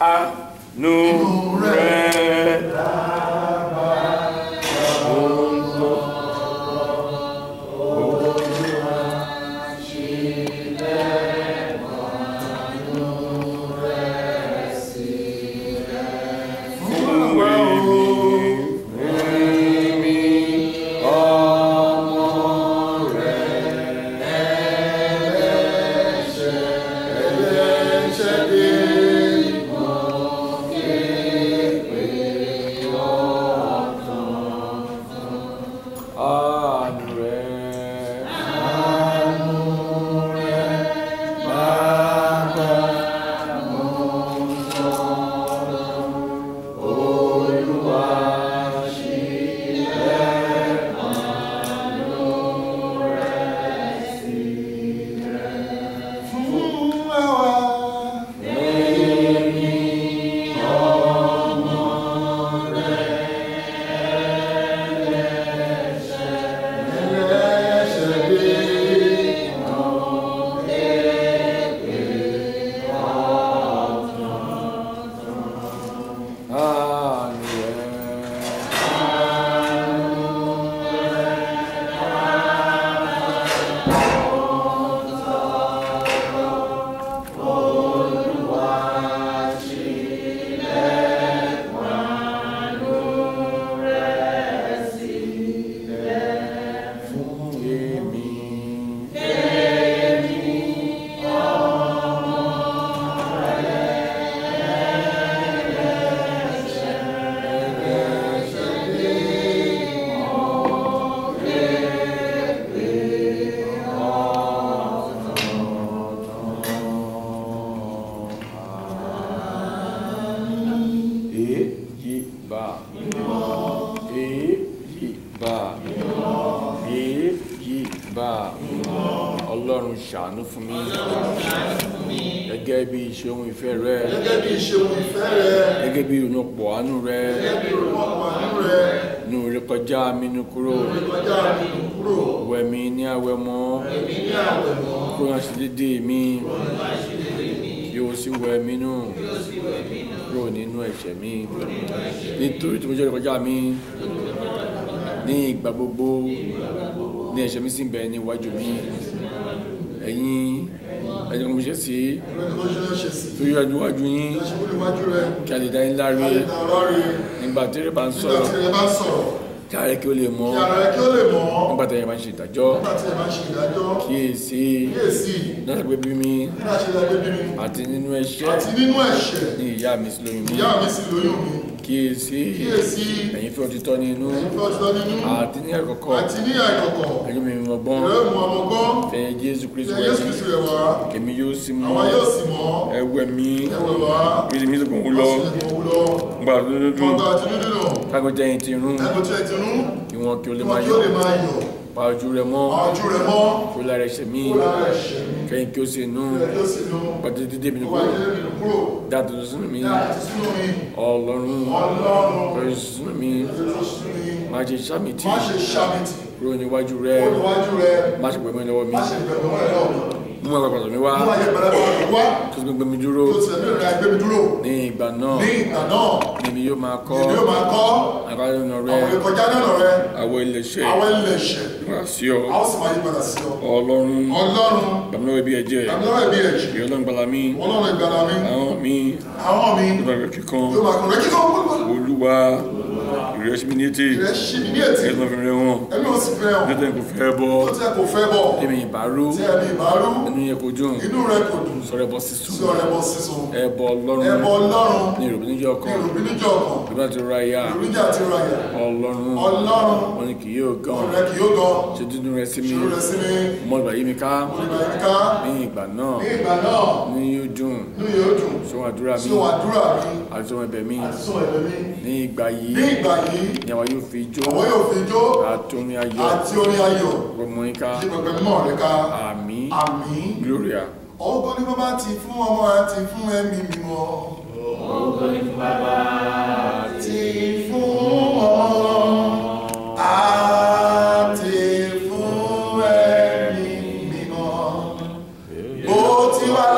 Àánú rẹ̀ Àánú Èyí bá. Èyí bá. Èyí bá. Ọlọ́run ṣàánú fún mi. Gẹ́gẹ́ bí iṣẹ́ ohun ìfẹ́ rẹ. gẹ́gẹ́ bí bí ìrànpọ̀ àánú rẹ. Nù rẹ kọjá mi nù kúrò. kọjá mi nù kúrò Wẹ̀ mí ní àwẹ̀ mọ́. èmi ní àwẹ̀ mọ́ Kúrò náà sí dédé mi. Sì wẹ̀ mí nù. Kúrò nínú ẹ̀ṣẹ̀ mi. Nítorí tí mo jẹ́ kọjá mi. Ní ìgbà gbogbo. Ní ẹ̀ṣẹ̀ mi sì ń bẹ níwájú mi. Ẹ̀yin ẹ̀yin mo ṣe sí. tó Torí ẹjú yín. Kí a lè dá yín láre. Nígbà tí ẹ bá ń sọ̀rọ̀. Kí ara kí ó lè mọ̀ Nígbà tí ẹ bá ń ṣe ìdájọ́. Kíyèsí. ẹ gbé bí mi Àti nínú ẹ̀ṣẹ̀. Ní ìyá mi sí lóyún mi. Kíyèsí. Ẹ̀yin òtítọ́ fẹ́ ọtí lọ nínú Àti ní àìkọ̀kọ̀ Ẹ̀yin mi mọ̀ gbọ́n. Fẹ̀yìn Jésù Kristu rẹ̀ wá Èmi yóò sì mọ̀. Ẹwẹ̀ mi. Bí mi sì kò ń lọ. Gbà dúdú. Kágo jẹ́ ẹyin ti rún. Ìwọ̀n kí o lè kí máa kí yọ. Pa ojú rẹ̀ mọ́ Kó lára ẹ̀ṣẹ̀ mi. Kẹ́yìn kí sì nú. ó sì nù Pàtó dídé mi kúrò Dáàtò àti sínú mi Ọlọ́run. Kọ̀rọ̀ sínú mi. Má ṣe sámi tì. má ṣe ṣàmìtì Kúrò níwájú rẹ. Má ṣe pẹ̀mọ́ lọ́wọ́ mi. Mú àwọn àpàtàn mi wá. mú àyè pẹ̀lẹ́ bọ́ ọ̀dọ̀ wá Tó sì gbé mi dúró. tó ti ẹ̀mí rẹ̀ gbé mi dúró Ní ìgbà náà. ní ìgbà náà Èmi yóò máa kọ́. èmi yóò máa kọ́ Àbáyọ̀nà rẹ. àwọn ìkọjá náà rẹ̀ Àwọ̀ ilẹ̀ṣẹ̀. àwọn sí ọ. a ó sì máa yí padà sí ọ Ọlọ́run. ọlọ́run Bàmílọ́wọ́ bí ẹ̀jẹ̀. àmì lọ́wọ́ ẹ̀bí ẹ̀jẹ̀ Ìyọ́ náà gbala mi. ọlọ́run mi Àwọn mi. àwọn mi kíkan. máa rẹ́ gbọ́dọ̀ Olúwa. Ìrẹsì mi ní etí. rẹ̀ ṣì mí ní ètí Ẹ̀sùn ọ̀fìn rẹ̀ wọ̀n. ẹ̀mí ò sì fẹ́ ọ Nítorí kò fẹ́ bọ́. tí ẹ kò fẹ́ bọ̀ Èmi ìbárú. tí ẹ̀mí ìbárú Ẹnu yẹ kò dùn. inú rẹ̀ kò dùn Sọ̀rọ̀ ẹbọ sí sísun. ọ̀rẹ́ bọ́ sísun Ẹbọ Ọlọ́run. ẹbọ ọlọ́run Ní ìròbí níjọ́ ní kan. ìròbí níjọ́ kan tí ó ra ìyá. ìròjà ti ra yà Ọlọ́run. ọlọ́run Wọ́n ní kì yóò gan. ọ̀rẹ́ kì yóò gan Ṣé dúdú rẹ sí mi? sí mi Mọ ìgbà yí mi ká Ní ìgbà náà. ní dùn. Inú yóò dùn. Sóhun àdúrà mi. Sóhun àdúrà mi. Àti sóhun mi. Àti sóhun mi. Ní ìgbà yìí. Ní ìgbà yìí. Ni àwa yóò fi jó. Àwa yóò fi jó. Àti orin ayọ̀. Àti orin ayọ̀. Gbọmọ yín ká. Ṣe pẹpẹ mọ rẹ ká? Àmín. Àmín. Gloria. ògo ni bàbá ti fún ọmọ àti fún ẹ̀mí mímọ́. ògo ni bàbá ti fún ọmọ. Àti fún ẹ̀mí mímọ́. bó ti wà lọ.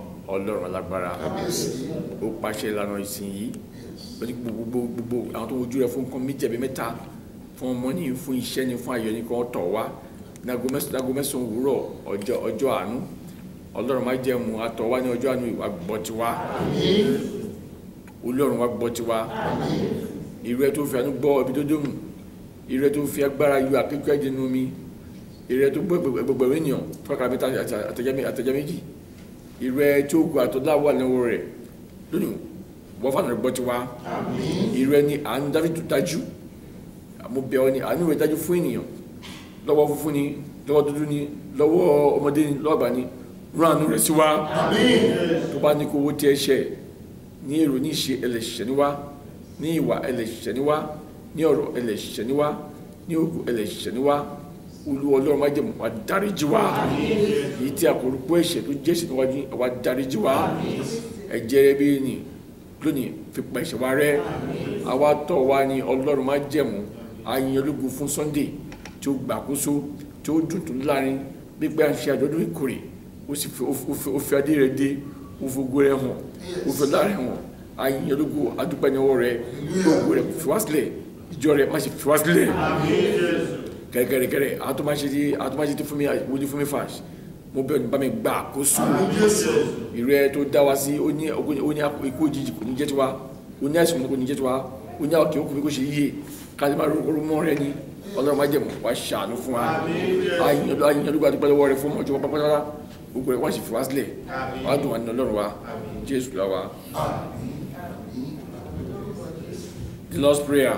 ọlọ́run alágbára. Ó pàṣẹ ìlànà ìsìn yìí. Ó ní gbogbo gbogbo àwọn tó wojú rẹ fún nǹkan méjì àbí mẹ́ta fún ọmọ ní fún iṣẹ́ ní fún ayọ̀ ní kan tọ̀ wá. Ní aago mẹ́sàn-án òwúrọ̀ ọjọ́ ọjọ́ àánú. Ọlọ́run má jẹ́ mu àtọ̀ wá ní ọjọ́ àánú ìwà gbọ́ tiwa ọlọ́run wá gbọ́ tiwa ìrẹ́ tó fi àánú gbọ́ ibi tó dóhùn ìrẹ́ tó fi agbára yọ akẹ́kọ̀ọ́ ẹ̀jẹ̀ nínú mi ìrẹ́ tó gbọ́ gbogbo ènìyàn fọ́kàrà mi àtẹ̀jẹ́ méjì ìrẹ́ tó gbọ́ àtọ́lá wà lọ́wọ́ rẹ̀. Lónìí wọ́n fànà gbọ́ tiwa. Ìrẹ́ ni àánú dájú dájú. Mo bẹ̀ ọ́ ni àánú rẹ̀ dájú fún ènìyàn. Lọ́wọ́ funfun ni lọ́wọ́ dúdú ni lọ́wọ́ ọmọdé ni lọ́wọ́ àgbà ni. Rán àánú rẹ̀ sí wa. Tó bá ní kó owó tí ẹ ṣe ní èrò ní ìṣe ẹlẹ́ṣẹ̀ níwá. Ní ìwà ẹlẹ́ṣẹ̀ níwá. Ní ọ̀rọ̀ ẹlẹ́ṣẹ̀ níwá. Ní ògùn ẹlẹ́ṣẹ̀ níwá olúwa ọlọ́run má jẹ́ wá dáríjì wá. Èyí tí a kò rúpọ̀ ẹ̀ṣẹ̀ tó jẹ́ ẹ̀ṣẹ̀ níwájú wá dáríjì wá. Ẹ̀jẹ̀ rẹ bí ní lónìí fi pa ẹ̀ṣẹ̀ wa rẹ́. Àwa tọ̀ wá ní ọlọ́run májẹ̀mú ayin ológun fún sunday tí ó gbàkóso tí ó dùn tó láàárín. Gbígbé à ń ṣe àjọ̀dún ìkórè ó sì fi adé rẹ dé ó fi ogo rẹ hàn ó fi láàárín hàn. Ayin ológun adúpẹ́ ní ọwọ́ rẹ. Gbogbo rẹ fi wá sílẹ̀ ìjọ rẹ má ṣe fi wá sílẹ̀ gẹ́gẹ́rẹ́gẹ́rẹ́ àwọn tó máa ṣe tí àwọn tó máa ṣe tí fún mi wòlíì fún mi fàṣ mo bẹ̀ ọ́ ní bá mi gbà àkóso. Ìrẹ́ tó dá wa sí ó ní ikú òjijì kò ní jẹ́ tiwa. Ó ní àìsàn kò ní jẹ́ tiwa. Ó ní àkè òkú mi kò ṣe yíyẹ káàdì máa rúkúrú mọ́ rẹ ni. Ọlọ́run máa jẹ̀mú wá ṣàánú fún wa. Ayíyanlúgba àdúgbò lọ́wọ́ rẹ fún ọjọ́ pápátá. Gbogbo rẹ wá sì fi wá sílẹ̀. Wá dùn wá nínú ọlọ́run wa. Jésù la wa. the lord's prayer.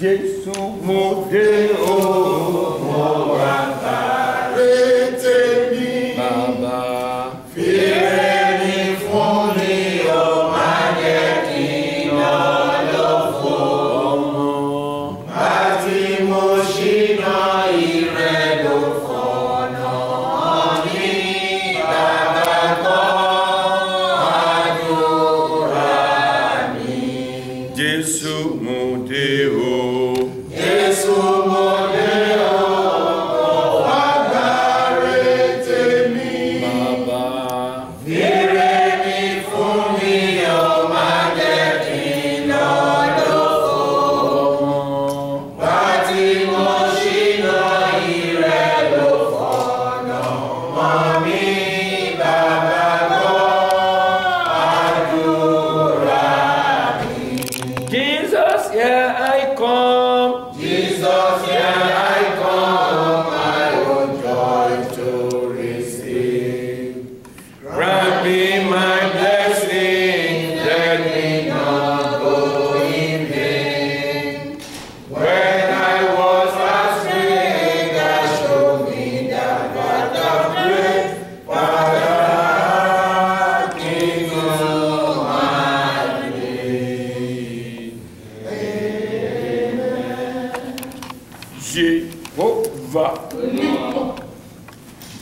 jésù mo dé o mo wá jésù mo dé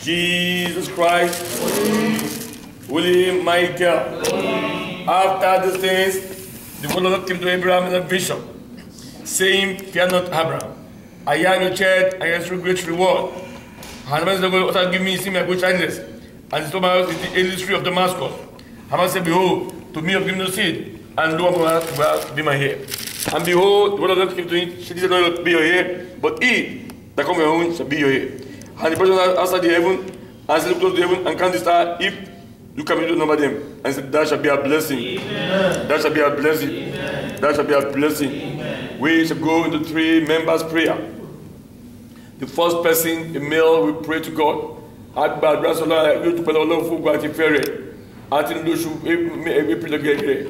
Jesus Christ. William Michael. After the things, the word of God came to Abraham in a vision, saying, Fear not, Abraham. I am your child, and your through great reward. And when the God also give me see my good kindness, and the Thomas is the history of Damascus. Haman said, Behold, to me have given no seed, and lo, will be my hair. And behold, the word of God came to him, she did not be your hair, but he that come your own shall be your hair. And the person answered the heaven, and said, Look to heaven, and count the star, if you come to number them. And said, That shall be a blessing. That shall be a blessing. That shall be a blessing. We shall go into three members' prayer. The first person, a male, will pray to God. Agba àdúrà sọlá yóò tún pẹ̀lú ọlọ́run fún ogun àti ìfẹ́ rẹ̀ àti lóṣù april gẹ́gẹ́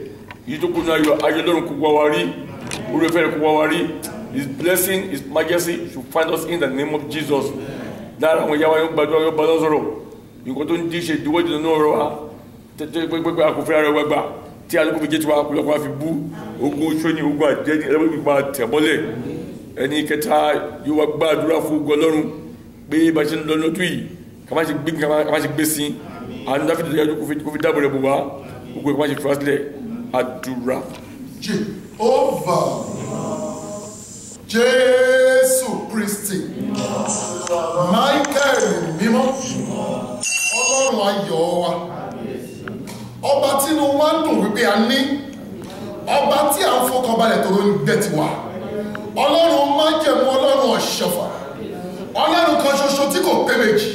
yìí tó kù náà yọ ayé ọlọ́run kò wá wa rí orí ìfẹ́ rẹ̀ kò wá wa rí his blessing his majesty should find us in the name of jesus. Lára àwọn ìyá wa yóò gbàdúrà yóò lọ sọ̀rọ̀. Nǹkan tó ń dí ṣe ìdíwọ́ náà rọ wa. Tẹ́tẹ́ pẹ́pẹ́ àkófẹ́ ara wa gbà tí alùpùpù fi tiwa kúlọ̀kọ́ wa fi bú. Ogun oṣù ogun àjẹ́ ní ẹlẹ́wọ̀n ìgbà tẹ̀mọ́lẹ̀ ẹni kẹta yóò wá gbàdúrà fún ogun ọlọ́run pé bá ń lọ lọ́tún yìí ká má gbé ká má gbé sí àwọn dáfídì yẹn kó fi dáàbò bò wá. Ogun ká má fi wá sílẹ̀. Àdúrà. Jehovah Jésù Kristi. Michael mímọ́. Ọlọ́run ayọ̀ wa. Ọba tínú wa ń dùn wípé a ní. Ọba tí a ń fọkànbalẹ̀ tó ló ń gbẹ tiwa. Ọlọ́run májẹ̀mú ọlọ́run ọ̀ṣọ́fà. Ọlọ́run kan ṣoṣo tí kò pé méjì